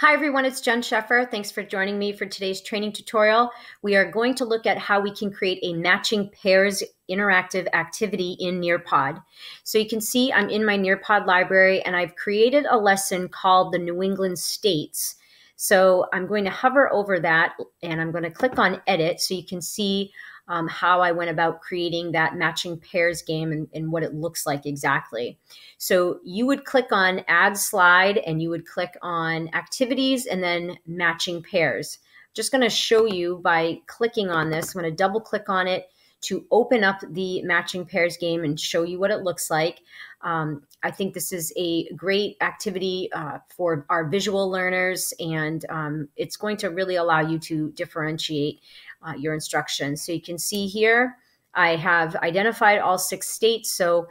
Hi everyone, it's Jen Sheffer. Thanks for joining me for today's training tutorial. We are going to look at how we can create a matching pairs interactive activity in Nearpod. So you can see I'm in my Nearpod library and I've created a lesson called the New England States. So I'm going to hover over that and I'm going to click on edit so you can see um, how I went about creating that matching pairs game and, and, what it looks like exactly. So you would click on add slide and you would click on activities and then matching pairs. Just going to show you by clicking on this. I'm going to double click on it to open up the matching pairs game and show you what it looks like. Um, I think this is a great activity uh, for our visual learners, and um, it's going to really allow you to differentiate uh, your instructions. So you can see here, I have identified all six states. So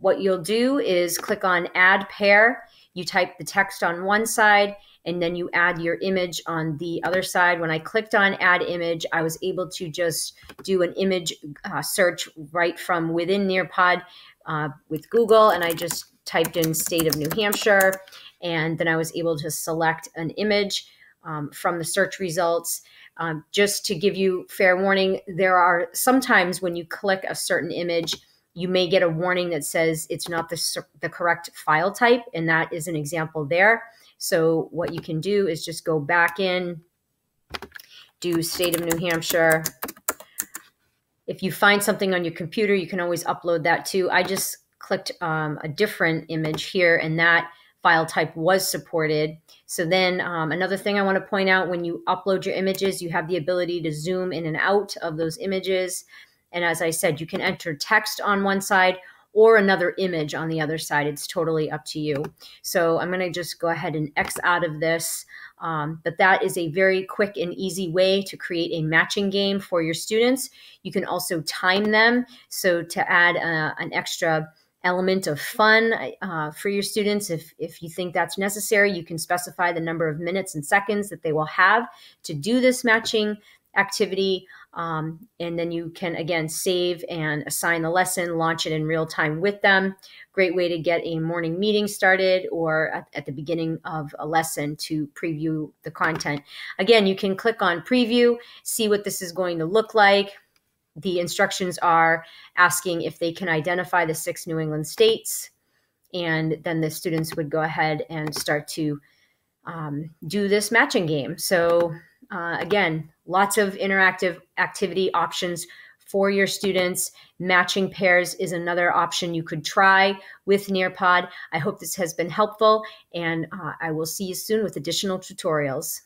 what you'll do is click on add pair. You type the text on one side and then you add your image on the other side. When I clicked on add image, I was able to just do an image uh, search right from within Nearpod uh, with Google. And I just typed in state of New Hampshire. And then I was able to select an image um, from the search results. Um, just to give you fair warning, there are sometimes when you click a certain image, you may get a warning that says it's not the, the correct file type, and that is an example there. So what you can do is just go back in, do state of New Hampshire. If you find something on your computer, you can always upload that too. I just clicked um, a different image here, and that file type was supported. So then um, another thing I want to point out, when you upload your images, you have the ability to zoom in and out of those images. And as I said, you can enter text on one side or another image on the other side. It's totally up to you. So I'm going to just go ahead and X out of this. Um, but that is a very quick and easy way to create a matching game for your students. You can also time them. So to add uh, an extra element of fun uh, for your students. If, if you think that's necessary, you can specify the number of minutes and seconds that they will have to do this matching activity. Um, and then you can, again, save and assign the lesson, launch it in real time with them. Great way to get a morning meeting started or at, at the beginning of a lesson to preview the content. Again, you can click on preview, see what this is going to look like the instructions are asking if they can identify the six New England states, and then the students would go ahead and start to um, do this matching game. So uh, again, lots of interactive activity options for your students. Matching pairs is another option you could try with Nearpod. I hope this has been helpful, and uh, I will see you soon with additional tutorials.